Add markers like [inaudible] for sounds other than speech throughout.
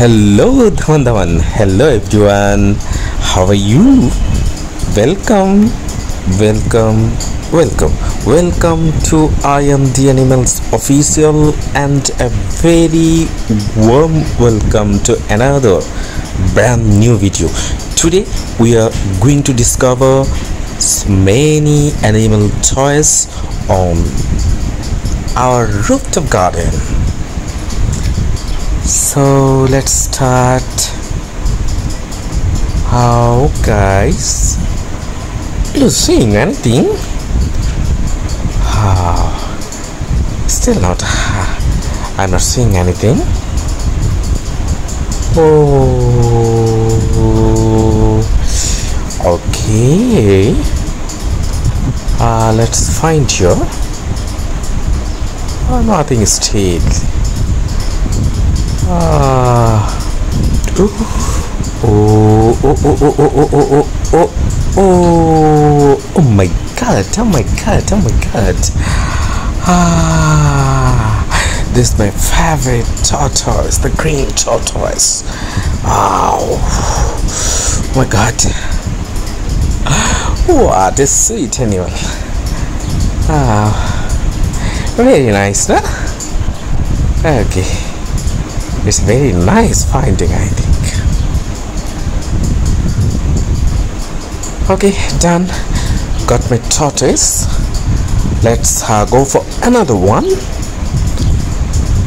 Hello, Dhawan Dhawan. Hello, everyone. How are you? Welcome, welcome, welcome, welcome to IND Animals official and a very warm welcome to another brand new video. Today we are going to discover many animal toys on our rooftop garden. So let's start. How guys? You seeing anything? Ah, still not. I'm not seeing anything. Oh, okay. Uh, let's find here. Oh, nothing still. Ah. Oh, oh, oh, oh, oh, oh, oh, oh, oh, oh, oh my god, oh my god, oh my god. Ah, this is my favorite tortoise, the green tortoise. Wow. Oh my god. What a sweet animal. Ah, very nice, no? Okay. It's very nice finding, I think. Okay, done. Got my tortoise. Let's uh, go for another one.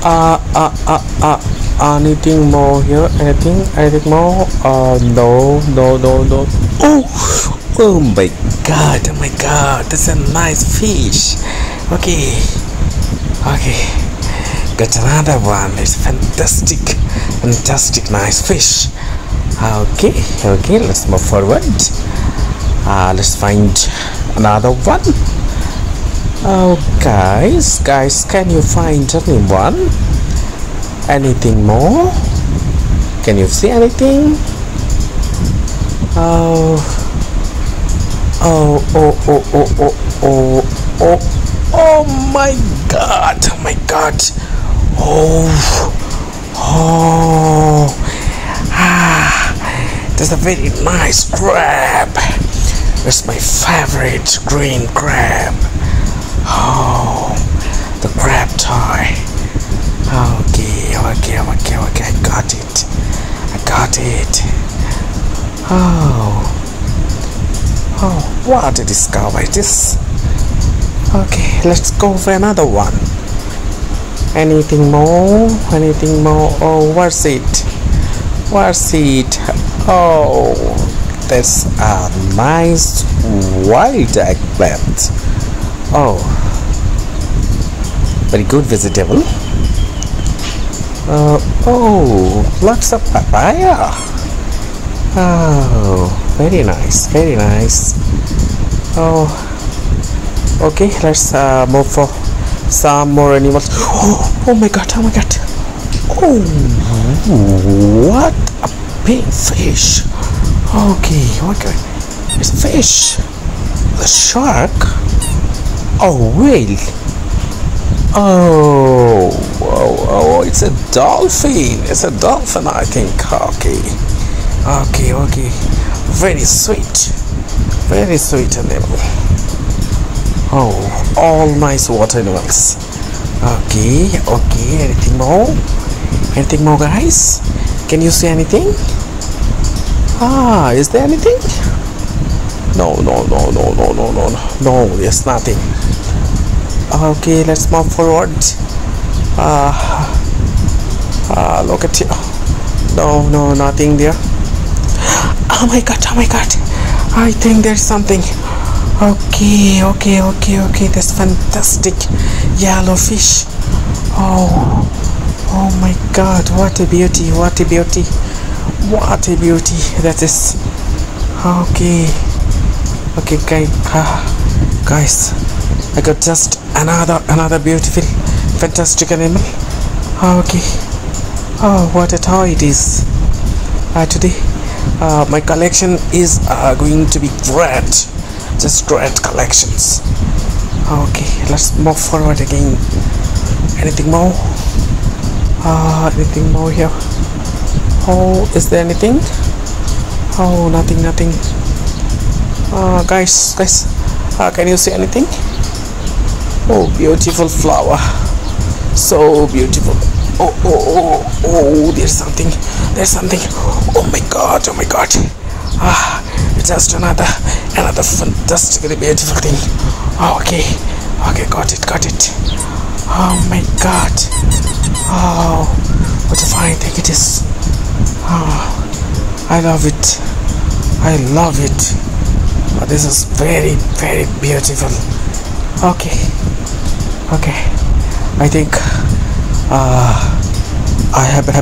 Uh, uh, uh, uh, anything more here? Anything? Anything more? Uh, no, no, no, no. Oh, oh my god, oh my god, that's a nice fish. Okay, okay. Got another one. It's fantastic, fantastic, nice fish. Okay, okay, let's move forward. Uh, let's find another one. Oh, guys, guys, can you find anyone? Anything more? Can you see anything? Oh, oh, oh, oh, oh, oh, oh, oh, oh my god, oh my god. Oh, oh, ah, that's a very nice crab. It's my favorite green crab. Oh, the crab toy. Okay, okay, okay, okay, I got it. I got it. Oh, oh, what a discovery this. Okay, let's go for another one. Anything more? Anything more? Oh, where's it? Where's it? Oh, that's a nice wild eggplant. Oh, very good vegetable. Uh, oh, lots of papaya. Oh, very nice, very nice. Oh, okay, let's uh, move for some more animals. Oh, oh my god, oh my god. Oh, what a big fish. Okay, okay. It's fish. The shark. Oh, whale. Oh, oh, oh, it's a dolphin. It's a dolphin, I think. Okay, okay, okay. Very sweet. Very sweet animal. Oh, all nice water. Okay, okay. Anything more? Anything more, guys? Can you see anything? Ah, is there anything? No, no, no, no, no, no, no, no. There's nothing. Okay, let's move forward. Ah, ah, look at you. No, no, nothing there. [gasps] Oh my god, oh my god. I think there's something. Okay, okay, okay, okay. That's fantastic. Yellow fish. Oh, oh my god. What a beauty, what a beauty. What a beauty that is. Okay, okay, guys. Guys, I got just another, another beautiful, fantastic animal. Okay. Oh, what a toy it is. Uh, today, uh, my collection is uh, going to be great. Just great collections. Okay, let's move forward again. Anything more? Uh, anything more here? Oh, is there anything? Oh, nothing, nothing. Uh, guys, guys, uh, can you see anything? Oh, beautiful flower. So beautiful. Oh, oh, oh, oh, there's something. There's something. Oh my god, oh my god. Ah, just another, another fantastically beautiful thing. Oh, okay, okay, got it, got it. Oh my god. Oh, what a fine thing it is. Oh, I love it. I love it. Oh, this is very, very beautiful. Okay, okay. I think uh, I have. have